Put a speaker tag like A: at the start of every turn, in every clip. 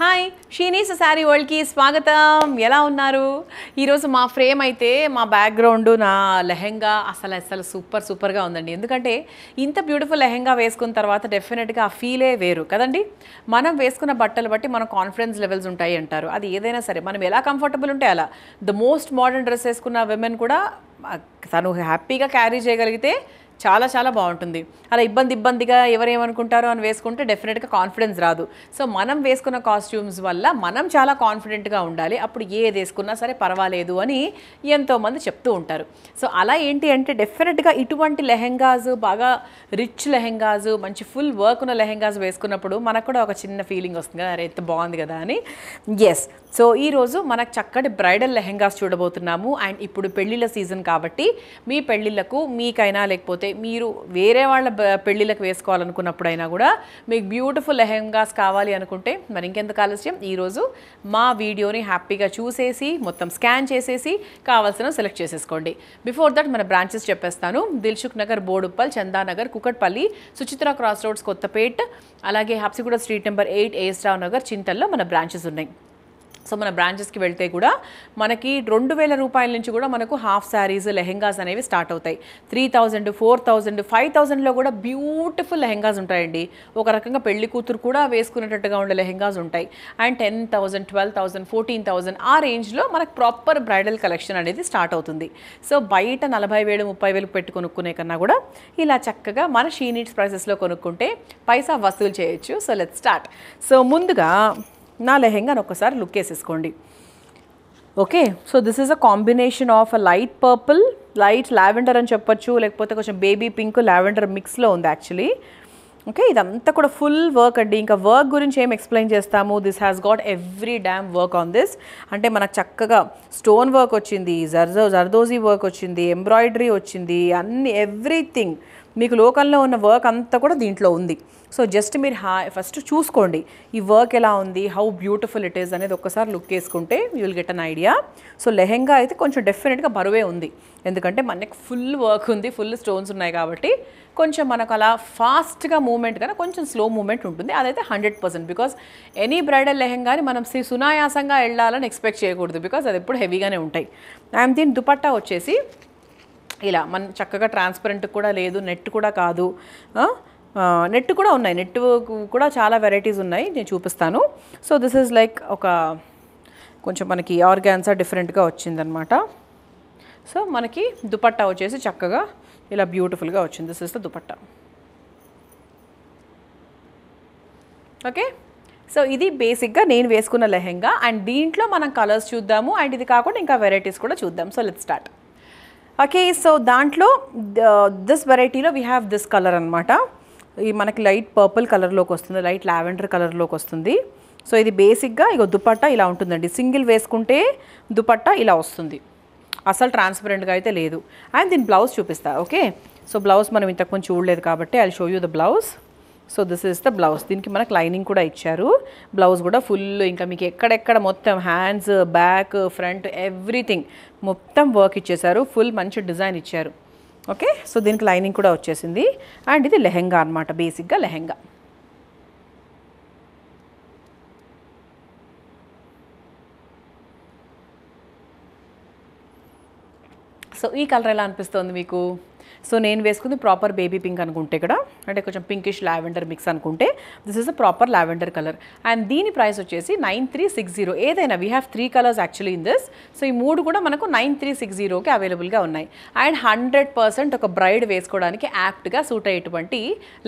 A: Hi షీనీస్ sari వరల్డ్కి స్వాగతం. ఎలా ఉన్నారు? ఈరోజు మా ఫ్రేమ్ అయితే మా బ్యాక్గ్రౌండ్ నా లెహెంగా అసలు అసలు సూపర్ సూపర్గా ఉందండి. ఎందుకంటే ఇంత బ్యూటిఫుల్ లెహెంగా వేసుకున్న తర్వాత డెఫినెట్గా ఆ ఫీలే వేరు. కదండి? మనం వేసుకున్న బట్టలు బట్టి మన కాన్ఫిడెన్స్ లెవెల్స్ ఉంటాయి అంటారు. అది ఏదైనా సరే మనం ఎలా కంఫర్టబుల్ ఉంటే అలా. ద మోస్ట్ మోడర్న్ డ్రెస్ వేసుకున్న విమెన్ కూడా తను హ్యాపీగా క్యారీ చేయగలిగితే చాలా చాలా బాగుంటుంది. అలా ఇబ్బంది ఇబ్బందిగా ఎవరేమనుకుంటారో అని వేసుకుంటే డెఫినెట్గా కాన్ఫిడెన్స్ రాదు. సో మనం వేసుకున్న కాస్ట్యూమ్స్ వల్ల మనం చాలా కాన్ఫిడెంట్గా ఉండాలి. అప్పుడు ఏది వేసుకున్నా సరే పర్వాలేదు అని ఎంతోమంది చెప్తూ ఉంటారు. సో అలా ఏంటి అంటే డెఫినెట్గా ఇటువంటి లెహెంగాస్ బాగా రిచ్ లెహెంగాస్ మంచి ఫుల్ వర్క్ ఉన్న లెహెంగాస్ వేసుకున్నప్పుడు మనకు కూడా ఒక చిన్న ఫీలింగ్ వస్తుంది. కదా అరే ఎంత బాగుంది కదా అని. ఎస్ సో ఈరోజు మనకు చక్కటి బ్రైడల్ లెహెంగాస్ చూడబోతున్నాము. అండ్ ఇప్పుడు పెళ్ళిళ్ళ సీజన్ కాబట్టి మీ పెళ్ళిళ్ళకు మీకైనా లేకపోతే మీరు వేరే వాళ్ళ పెళ్ళిళ్ళకి వేసుకోవాలనుకున్నప్పుడైనా కూడా మీకు బ్యూటిఫుల్ లెహెంగాస్ కావాలి అనుకుంటే మరి ఇంకెందుకు ఆలస్యం? ఈరోజు మా వీడియోని హ్యాపీగా చూసేసి మొత్తం స్కాన్ చేసేసి కావాల్సిన సెలెక్ట్ చేసేసుకోండి. బిఫోర్ దట్ మన బ్రాంచెస్ చెప్పేస్తాను. దిల్సుఖ్ నగర్ బోడుప్పల్ చందానగర్ కుకట్పల్లి సుచిత్ర క్రాస్ రోడ్స్ కొత్తపేట్ అలాగే హప్సిగూడ స్ట్రీట్ నెంబర్ ఎయిట్ ఏస్రావ్ నగర్ చింతల్లో మన బ్రాంచెస్ ఉన్నాయి. సో మన బ్రాంచెస్కి వెళ్తే కూడా మనకి రెండు వేల రూపాయల నుంచి కూడా మనకు హాఫ్ శారీస్ లెహెంగాస్ అనేవి స్టార్ట్ అవుతాయి. Three thousand four thousand five థౌజండ్లో కూడా బ్యూటిఫుల్ లెహెంగాస్ ఉంటాయండి. ఒక రకంగా పెళ్ళి కూతురు కూడా వేసుకునేటట్టుగా ఉండే లెహెంగాస్ ఉంటాయి. And ten thousand twelve thousand fourteen thousand ఆ రేంజ్లో మనకు ప్రాపర్ బ్రైడల్ కలెక్షన్ అనేది స్టార్ట్ అవుతుంది. సో బయట నలభై వేలు ముప్పై వేలు పెట్టి కొనుక్కునే కన్నా కూడా ఇలా చక్కగా మన షీ నీడ్స్ ప్రైసెస్లో కొనుక్కుంటే పైసా వసూలు చేయొచ్చు. సో లెట్ స్టార్ట్ సో ముందుగా నా లెహెంగాను ఒకసారి లుక్ వేసేసుకోండి. Okay so this is a combination of a light purple light lavender అని చెప్పొచ్చు లేకపోతే కొంచెం బేబీ పింక్ లావెండర్ మిక్స్లో ఉంది యాక్చువల్లీ ఓకే ఇదంతా కూడా ఫుల్ వర్క్ అండి. ఇంకా వర్క్ గురించి ఏం ఎక్స్ప్లెయిన్ చేస్తాము? This has got every damn work on this అంటే మనకు చక్కగా స్టోన్ వర్క్ వచ్చింది జర్జో జర్దోజీ వర్క్ వచ్చింది ఎంబ్రాయిడరీ వచ్చింది అన్ని ఎవ్రీథింగ్ మీకు లోకల్లో ఉన్న వర్క్ అంతా కూడా దీంట్లో ఉంది. సో జస్ట్ మీరు హా ఫస్ట్ చూసుకోండి. ఈ వర్క్ ఎలా ఉంది? హౌ బ్యూటిఫుల్ ఇట్ ఈస్ అనేది ఒక్కసారి లుక్ వేసుకుంటే you will get an idea so lehenga అయితే కొంచెం డెఫినెట్గా బరువే ఉంది. ఎందుకంటే మనకి ఫుల్ వర్క్ ఉంది ఫుల్ స్టోన్స్ ఉన్నాయి కాబట్టి కొంచెం మనకు అలా ఫాస్ట్గా మూమెంట్ కన్నా కొంచెం స్లో మూమెంట్ ఉంటుంది. అదైతే hundred percent because any bridal లెహెంగాని మనం సి- సునాయాసంగా వెళ్ళాలని ఎక్స్పెక్ట్ చేయకూడదు బికాస్ అది ఎప్పుడు హెవీగానే ఉంటాయి. అండ్ దీని దుపట్టా వచ్చేసి ఇలా మన చక్కగా ట్రాన్స్పరెంట్ కూడా లేదు నెట్ కూడా కాదు. నెట్ కూడా ఉన్నాయి. నెట్ కూడా చాలా వెరైటీస్ ఉన్నాయి. నేను చూపిస్తాను. సో దిస్ ఈజ్ లైక్ ఒక కొంచెం మనకి ఆర్గాన్సా డిఫరెంట్గా వచ్చిందనమాట సో మనకి దుపట్టా వచ్చేసి చక్కగా ఇలా బ్యూటిఫుల్గా వచ్చింది. This is the dupatta. Okay so ఇది బేసిక్గా నేను వేసుకున్న లెహెంగా. అండ్ దీంట్లో మనం కలర్స్ చూద్దాము. అండ్ ఇది కాకుండా ఇంకా వెరైటీస్ కూడా చూద్దాం. So let start okay so దాంట్లో దిస్ వెరైటీలో వీ హ్యావ్ దిస్ కలర్ అనమాట ఈ మనకి లైట్ పర్పుల్ కలర్లోకి వస్తుంది లైట్ లావెండర్ కలర్లోకి వస్తుంది. సో ఇది బేసిక్గా ఇగో దుపట్టా ఇలా ఉంటుందండి. సింగిల్ వేసుకుంటే దుపట్టా ఇలా వస్తుంది. అసలు ట్రాన్స్పరెంట్గా అయితే లేదు. అండ్ దీని బ్లౌజ్ చూపిస్తా ఓకే సో బ్లౌజ్ మనం ఇంతకుముందు చూడలేదు కాబట్టి I show you the blouse so this is the blouse దీనికి మనకు లైనింగ్ కూడా ఇచ్చారు. బ్లౌజ్ కూడా ఫుల్ ఇంకా మీకు ఎక్కడెక్కడ మొత్తం హ్యాండ్స్ బ్యాక్ ఫ్రంట్ ఎవ్రీథింగ్ మొత్తం వర్క్ ఇచ్చేసారు ఫుల్ మంచి డిజైన్ ఇచ్చారు. ఓకే సో దీనికి లైనింగ్ కూడా వచ్చేసింది. అండ్ ఇది లెహెంగా అనమాట బేసిక్గా లెహెంగా. సో ఈ కలర్ ఎలా అనిపిస్తుంది మీకు? సో నేను వేసుకుంది ప్రాపర్ బేబీ పింక్ అనుకుంటే ఇక్కడ అంటే కొంచెం పింకిష్ లావెండర్ మిక్స్ అనుకుంటే this is a proper lavender colour and దీని ప్రైస్ వచ్చేసి నైన్ త్రీ సిక్స్ జీరో. ఏదైనా we have three colours actually in this so ఈ మూడు కూడా మనకు నైన్ త్రీ సిక్స్ జీరోకి అవైలబుల్గా ఉన్నాయి. అండ్ హండ్రెడ్ పర్సెంట్ ఒక బ్రైడ్ వేసుకోవడానికి యాప్ట్గా సూట్ అయ్యేటువంటి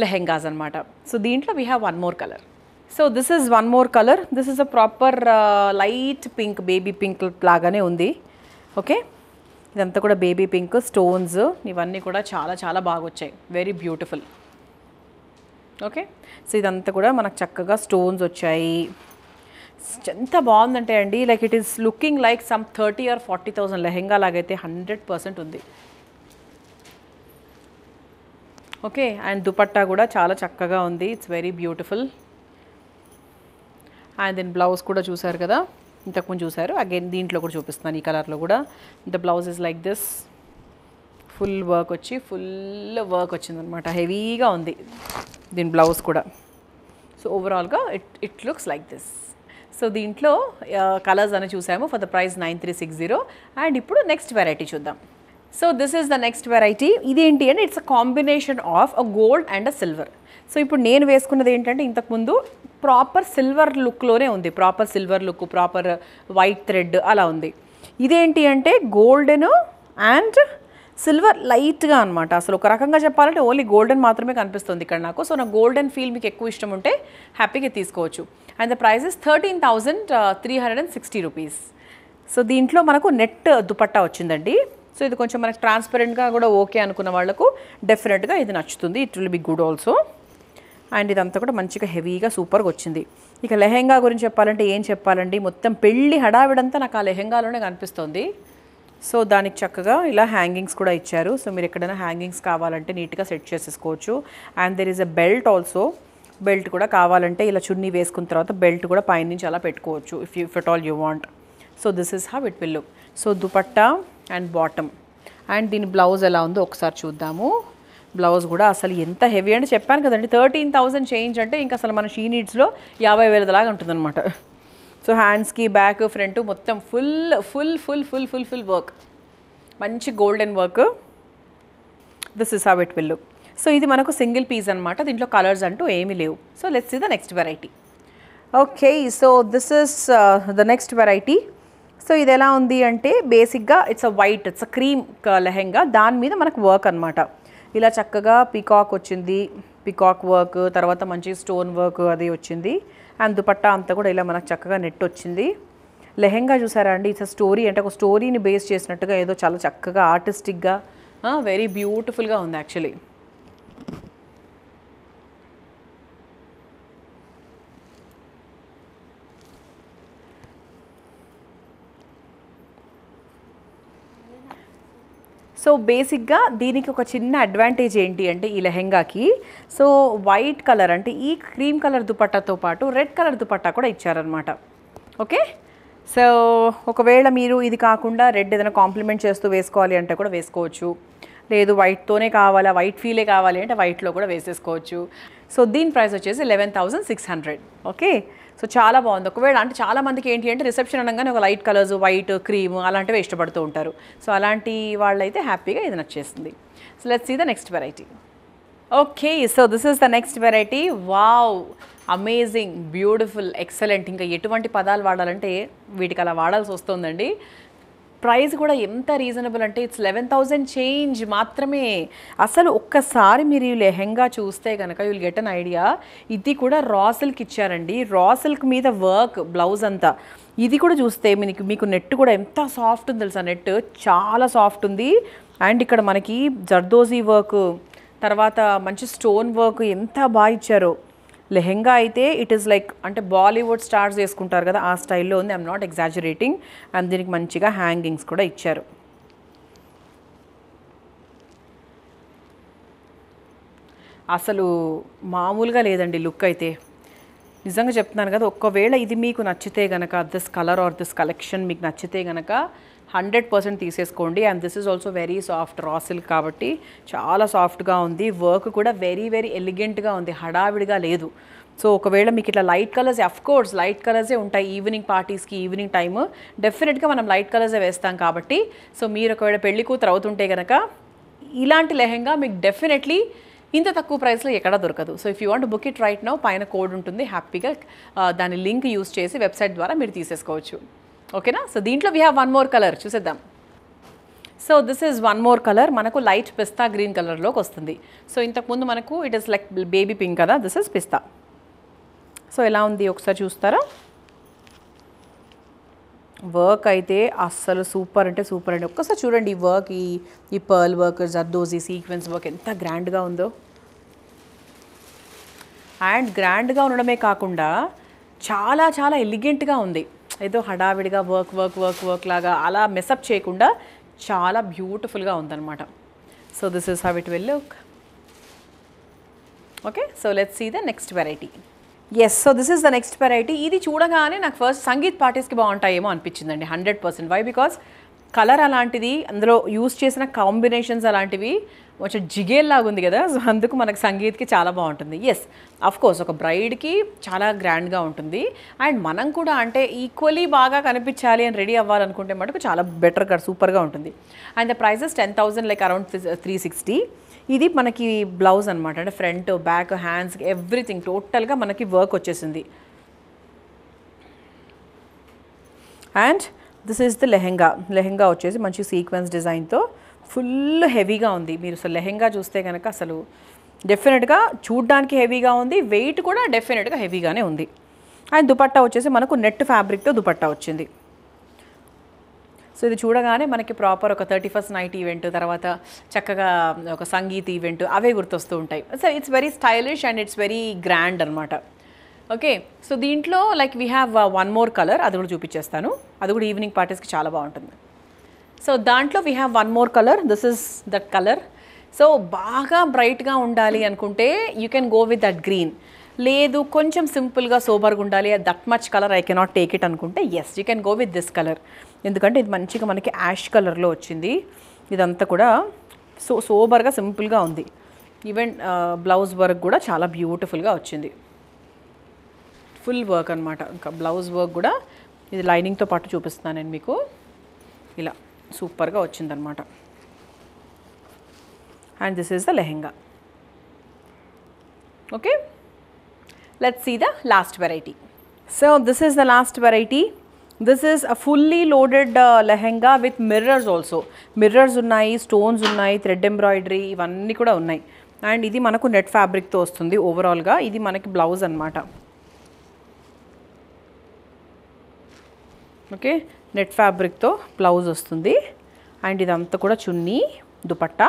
A: లెహెంగాస్ అనమాట సో దీంట్లో we have one more colour so this is one more colour this is a proper light pink baby pink లాగానే ఉంది. ఓకే ఇదంతా కూడా బేబీ పింక్ స్టోన్స్. ఇవన్నీ కూడా చాలా చాలా బాగా వచ్చాయి వెరీ బ్యూటిఫుల్ ఓకే సో ఇదంతా కూడా మనకు చక్కగా స్టోన్స్ వచ్చాయి. ఎంత బాగుందంటే అండి like it is looking like some thirty or forty thousand lehenga లాగైతే hundred percent ఉంది. ఓకే అండ్ దుపట్టా కూడా చాలా చక్కగా ఉంది. It's very beautiful and then blouse కూడా చూసారు కదా? ఇంతకుముందు చూసారు అగైన్ దీంట్లో కూడా చూపిస్తున్నాను ఈ కలర్లో కూడా. The blouse is like this full work వచ్చి ఫుల్ వర్క్ వచ్చిందనమాట. హెవీగా ఉంది దీని బ్లౌజ్ కూడా. సో ఓవరాల్గా it it looks like this so దీంట్లో కలర్స్ అని చూసాము. For the price nine three six zero and ఇప్పుడు నెక్స్ట్ వెరైటీ చూద్దాం. So this is the next variety ఇదేంటి అంటే it's a combination of a gold and a silver so ఇప్పుడు నేను వేసుకున్నది ఏంటంటే ఇంతకుముందు ప్రాపర్ సిల్వర్ లుక్లోనే ఉంది. Proper silver look proper white thread అలా ఉంది. ఇదేంటి అంటే గోల్డెన్ అండ్ సిల్వర్ లైట్గా అనమాట అసలు ఒక రకంగా చెప్పాలంటే ఓన్లీ గోల్డెన్ మాత్రమే కనిపిస్తుంది ఇక్కడ నాకు. సో నా గోల్డెన్ ఫీల్ మీకు ఎక్కువ ఇష్టం ఉంటే హ్యాపీగా తీసుకోవచ్చు. And the prices thirteen thousand three hundred and sixty rupees. So దీంట్లో మనకు నెట్ దుపట్టా వచ్చిందండి. సో ఇది కొంచెం మనకు ట్రాన్స్పరెంట్గా కూడా ఓకే అనుకున్న వాళ్ళకు డెఫినెట్గా ఇది నచ్చుతుంది. It will be good also. And ఇదంతా కూడా మంచిగా హెవీగా సూపర్గా వచ్చింది. ఇక లెహెంగా గురించి చెప్పాలంటే ఏం చెప్పాలండి? మొత్తం పెళ్ళి హడావిడంతా నాకు ఆ లెహెంగాలోనే కనిపిస్తుంది. సో దానికి చక్కగా ఇలా హ్యాంగింగ్స్ కూడా ఇచ్చారు. సో మీరు ఎక్కడైనా హ్యాంగింగ్స్ కావాలంటే నీట్గా సెట్ చేసేసుకోవచ్చు. And there is a belt also belt కూడా కావాలంటే ఇలా చున్నీ వేసుకున్న తర్వాత బెల్ట్ కూడా పైనుంచి అలా పెట్టుకోవచ్చు if you if at all you want so this is how it will look so dupatta and bottom. And దీని బ్లౌజ్ ఎలా ఉందో ఒకసారి చూద్దాము. బ్లౌజ్ కూడా అసలు ఎంత హెవీ అంటే చెప్పాను కదండి థర్టీన్ థౌసండ్ చేంజ్ అంటే ఇంకా అసలు మన షీ నీడ్స్లో యాభై వేలదలాగా ఉంటుందన్నమాట. సో హ్యాండ్స్కి బ్యాక్ ఫ్రంట్ మొత్తం full full full full full full work. మంచి golden work. This is how it will look so ఇది మనకు సింగిల్ పీస్ అనమాట దీంట్లో కలర్స్ అంటూ ఏమీ లేవు. So let's see the next variety okay so this is the next variety so ఇది ఎలా ఉంది అంటే బేసిక్గా it's a white it's a cream lehenga దాని మీద మనకు వర్క్ అనమాట ఇలా చక్కగా పికాక్ వచ్చింది. పికాక్ వర్క్ తర్వాత మంచి స్టోన్ వర్క్ అది వచ్చింది. అండ్ దుపట్టా అంతా కూడా ఇలా మనకు చక్కగా నెట్ వచ్చింది. లెహెంగా చూసారా అండి? ఇట్స్ స్టోరీ అంటే ఒక స్టోరీని బేస్ చేసినట్టుగా ఏదో చాలా చక్కగా ఆర్టిస్టిక్గా వెరీ బ్యూటిఫుల్గా ఉంది యాక్చువల్లీ సో బేసిక్గా దీనికి ఒక చిన్న అడ్వాంటేజ్ ఏంటి అంటే ఈ లెహెంగాకి? సో వైట్ కలర్ అంటే ఈ క్రీమ్ కలర్ దుపట్టాతో పాటు రెడ్ కలర్ దుపట్టా కూడా ఇచ్చారనమాట ఓకే సో ఒకవేళ మీరు ఇది కాకుండా రెడ్ ఏదైనా కాంప్లిమెంట్ చేస్తూ వేసుకోవాలి అంటే కూడా వేసుకోవచ్చు. లేదు వైట్తోనే కావాలా వైట్ ఫీలే కావాలి అంటే వైట్లో కూడా వేసేసుకోవచ్చు. సో దీని ప్రైస్ వచ్చేసి eleven thousand six hundred okay so చాలా బాగుంది. ఒకవేళ అంటే చాలా మందికి ఏంటి అంటే రిసెప్షన్ అనగానే ఒక లైట్ కలర్స్ వైట్ క్రీమ్ అలాంటివి ఇష్టపడుతూ ఉంటారు. సో అలాంటి వాళ్ళైతే హ్యాపీగా ఇది నచ్చేస్తుంది. So let's see the next variety okay so this is the next variety wow amazing beautiful excellent ఇంకా ఎటువంటి పదాలు వాడాలంటే వీటికి అలా వాడాల్సి వస్తుందండి. ప్రైస్ కూడా ఎంత రీజనబుల్ అంటే ఇట్స్ లెవెన్ థౌజండ్ చేంజ్ మాత్రమే. అసలు ఒక్కసారి మీరు ఈ లెహెంగా చూస్తే కనుక యుల్ గెట్ అన్ ఐడియా ఇది కూడా రా సిల్క్ ఇచ్చారండి. రా సిల్క్ మీద వర్క్ బ్లౌజ్ అంతా. ఇది కూడా చూస్తే మీకు మీకు నెట్ కూడా ఎంత సాఫ్ట్ ఉంది తెలుసా? నెట్ చాలా సాఫ్ట్ ఉంది. అండ్ ఇక్కడ మనకి జర్దోజీ వర్క్ తర్వాత మంచి స్టోన్ వర్క్ ఎంత బాగా ఇచ్చారో. లెహెంగా అయితే ఇట్ ఈస్ లైక్ అంటే బాలీవుడ్ స్టార్స్ వేసుకుంటారు కదా ఆ స్టైల్లో ఉంది. ఐఎమ్ నాట్ ఎగ్జాజరేటింగ్ అండ్ దీనికి మంచిగా హ్యాంగింగ్స్ కూడా ఇచ్చారు. అసలు మామూలుగా లేదండి లుక్ అయితే. నిజంగా చెప్తున్నాను కదా ఒక్కవేళ ఇది మీకు నచ్చితే గనక this colour or this collection మీకు నచ్చితే గనక హండ్రెడ్ పర్సెంట్ తీసేసుకోండి. And this is also very soft raw silk కాబట్టి చాలా సాఫ్ట్గా ఉంది. వర్క్ కూడా వెరీ వెరీ ఎలిగెంట్గా ఉంది. హడావిడిగా లేదు. సో ఒకవేళ మీకు ఇట్లా light colours of course light కలర్సే ఉంటాయి ఈవినింగ్ పార్టీస్కి ఈవినింగ్ టైమ్. డెఫినెట్గా మనం లైట్ కలర్సే వేస్తాం కాబట్టి. సో మీరు ఒకవేళ పెళ్ళి కూతురు అవుతుంటే కనుక ఇలాంటి లెహెంగా మీకు డెఫినెట్లీ ఇంత తక్కువ ప్రైస్లో ఎక్కడ దొరకదు. So if you want book it right now పైన కోడ్ ఉంటుంది. హ్యాపీగా దాని లింక్ యూస్ చేసి వెబ్సైట్ ద్వారా మీరు తీసేసుకోవచ్చు. ఓకేనా? సో దీంట్లో we have one more colour చూసేద్దాం. So this is one more colour మనకు లైట్ పిస్తా గ్రీన్ కలర్లోకి వస్తుంది. సో ఇంతకుముందు మనకు it is like baby pink కదా? This is pista. సో ఎలా ఉంది? ఒకసారి చూస్తారా? వర్క్ అయితే అస్సలు సూపర్ అంటే సూపర్ అండి. ఒక్కసారి చూడండి ఈ వర్క్ ఈ ఈ pearl work zardozi sequence work ఎంత గ్రాండ్గా ఉందో. అండ్ గ్రాండ్గా ఉండడమే కాకుండా చాలా చాలా ఎలిగెంట్గా ఉంది. ఏదో హడావిడిగా వర్క్ వర్క్ వర్క్ వర్క్ లాగా అలా మెసప్ చేయకుండా చాలా బ్యూటిఫుల్గా ఉందన్నమాట. So this is how it will look okay so let's see the next variety yes so this is the next variety ఇది చూడగానే నాకు ఫస్ట్ సంగీత్ పార్టీస్కి బాగుంటాయేమో అనిపించిందండి hundred percent why because colour అలాంటిది అందులో యూస్ చేసిన కాంబినేషన్స్ అలాంటివి కొంచెం జిగేల్లాగా ఉంది కదా సో అందుకు మనకు సంగీత్కి చాలా బాగుంటుంది. ఎస్ అఫ్ కోర్స్ ఒక బ్రైడ్కి చాలా గ్రాండ్గా ఉంటుంది. అండ్ మనం కూడా అంటే ఈక్వలీ బాగా కనిపించాలి అని రెడీ అవ్వాలనుకుంటే మటుకు చాలా బెటర్గా సూపర్గా ఉంటుంది. And the prices ten thousand like around three sixty ఇది మనకి బ్లౌజ్ అనమాట అంటే ఫ్రంట్ బ్యాక్ హ్యాండ్స్ ఎవ్రీథింగ్ టోటల్గా మనకి వర్క్ వచ్చేసింది. And this is the lehenga lehenga వచ్చేసి మంచి సీక్వెన్స్ డిజైన్తో ఫుల్ హెవీగా ఉంది. మీరు అసలు లెహెంగా చూస్తే కనుక అసలు డెఫినెట్గా చూడ్డానికి హెవీగా ఉంది. వెయిట్ కూడా డెఫినెట్గా హెవీగానే ఉంది. అండ్ దుపట్టా వచ్చేసి మనకు నెట్ ఫ్యాబ్రిక్తో దుపట్టా వచ్చింది. సో ఇది చూడగానే మనకి ప్రాపర్ ఒక థర్టీ ఫస్ట్ నైట్ ఈవెంట్ తర్వాత చక్కగా ఒక సంగీత్ ఈవెంట్ అవే గుర్తొస్తూ ఉంటాయి. So it's very stylish and it's very grand అనమాట ఓకే సో దీంట్లో like we have one more colour అది కూడా చూపించేస్తాను. అది కూడా ఈవినింగ్ పార్టీస్కి చాలా బాగుంటుంది. సో దాంట్లో we have one more colour this is that colour so బాగా బ్రైట్గా ఉండాలి అనుకుంటే you can go with that green లేదు కొంచెం సింపుల్గా సోబర్గా ఉండాలి that much colour I cannot take it అనుకుంటే yes you can go with this colour ఎందుకంటే ఇది మంచిగా మనకి యాష్ కలర్లో వచ్చింది. ఇదంతా కూడా సో సోబర్గా సింపుల్గా ఉంది. ఈవెన్ బ్లౌజ్ వర్క్ కూడా చాలా బ్యూటిఫుల్గా వచ్చింది. ఫుల్ వర్క్ అనమాట ఇంకా బ్లౌజ్ వర్క్ కూడా ఇది లైనింగ్తో పాటు చూపిస్తున్నాను నేను మీకు. ఇలా సూపర్గా వచ్చిందనమాట and this is the lehenga okay let's see the last variety so this is the last variety this is a fully loaded lehenga with mirrors also mirrors ఉన్నాయి స్టోన్స్ ఉన్నాయి థ్రెడ్ ఎంబ్రాయిడరీ ఇవన్నీ కూడా ఉన్నాయి. అండ్ ఇది మనకు net ఫ్యాబ్రిక్తో వస్తుంది ఓవరాల్గా ఇది మనకి బ్లౌజ్ అనమాట ఓకే నెట్ ఫ్యాబ్రిక్తో బ్లౌజ్ వస్తుంది. అండ్ ఇదంతా కూడా చున్నీ దుపట్టా.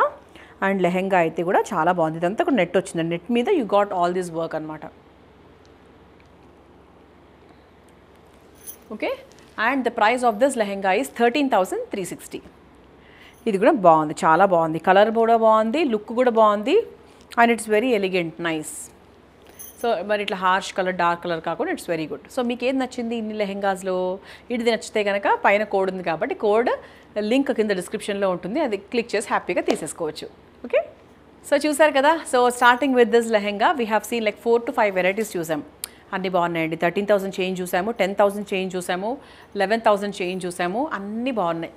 A: అండ్ లెహెంగా అయితే కూడా చాలా బాగుంది. ఇదంతా కూడా నెట్ వచ్చింది. నెట్ మీద you got all this work అనమాట okay and the price of this lehenga is thirteen thousand three sixty. ఇది కూడా బాగుంది. చాలా బాగుంది. కలర్ కూడా బాగుంది. లుక్ కూడా బాగుంది. And it's very elegant nice. So మరి ఇట్లా హార్ష్ కలర్ డార్క్ కలర్ కాకుండా ఇట్స్ వెరీ గుడ్. సో మీకు ఏది నచ్చింది ఇన్ని లెహెంగాస్లో? ఇది నచ్చితే కనుక పైన కోడ్ ఉంది కాబట్టి కోడ్ లింక్ కింద డిస్క్రిప్షన్లో ఉంటుంది. అది క్లిక్ చేసి హ్యాపీగా తీసేసుకోవచ్చు. ఓకే? సో చూసారు కదా? So starting with this lehenga we have seen like four to five varieties చూసాం. అన్నీ బాగున్నాయండి. థర్టీన్ థౌసండ్ చేంజ్ చూసాము టెన్ థౌసండ్ చేంజ్ చూసాము లెవెన్ థౌసండ్ చేంజ్ చూసాము అన్నీ బాగున్నాయి.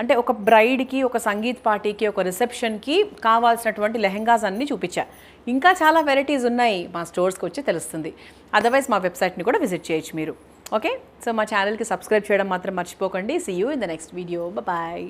A: అంటే ఒక బ్రైడ్కి ఒక సంగీత్ పార్టీకి ఒక రిసెప్షన్కి కావాల్సినటువంటి లెహెంగాస్ అన్నీ చూపించా. ఇంకా చాలా వెరైటీస్ ఉన్నాయి మా స్టోర్స్కి వచ్చి తెలుస్తుంది. అదర్వైజ్ మా వెబ్సైట్ని కూడా విజిట్ చేయొచ్చు మీరు. ఓకే సో మా ఛానల్కి సబ్స్క్రైబ్ చేయడం మాత్రం మర్చిపోకండి. See you in the next video bye